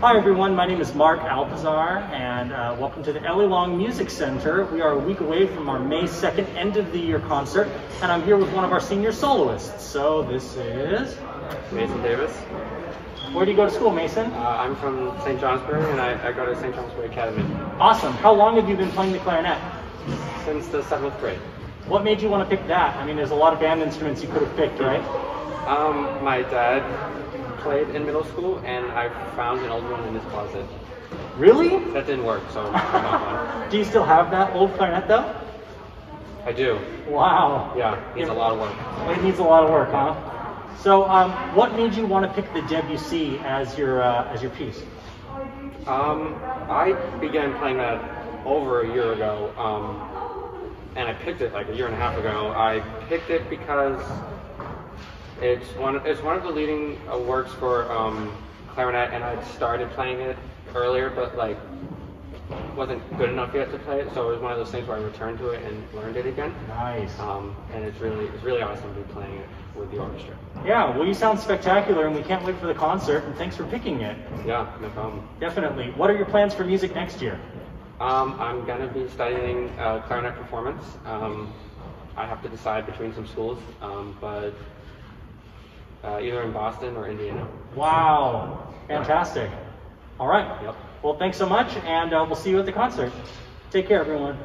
Hi everyone, my name is Mark Alpazar and uh, welcome to the Elley-Long Music Center. We are a week away from our May 2nd end of the year concert and I'm here with one of our senior soloists. So this is... Mason Davis. Where do you go to school, Mason? Uh, I'm from St. Johnsbury and I, I go to St. Johnsbury Academy Awesome. How long have you been playing the clarinet? since the seventh grade. What made you want to pick that? I mean, there's a lot of band instruments you could have picked, right? Um, my dad played in middle school and I found an old one in his closet. Really? That didn't work, so I got one. Do you still have that old clarinet though? I do. Wow. Yeah, it needs a lot of work. It needs a lot of work, huh? So, um, what made you want to pick the Debussy as your uh, as your piece? Um, I began playing that over a year ago, um, and I picked it like a year and a half ago. I picked it because it's one it's one of the leading uh, works for um, clarinet, and I'd started playing it earlier, but like wasn't good enough yet to play it. So it was one of those things where I returned to it and learned it again. Nice. Um, and it's really it's really awesome to be playing it with the orchestra. Yeah, well, you sound spectacular, and we can't wait for the concert. And thanks for picking it. Yeah, no problem. Definitely. What are your plans for music next year? Um, I'm going to be studying uh, clarinet performance. Um, I have to decide between some schools, um, but uh, either in Boston or Indiana. Wow, fantastic. All right. Yep. Well, thanks so much, and uh, we'll see you at the concert. Take care, everyone.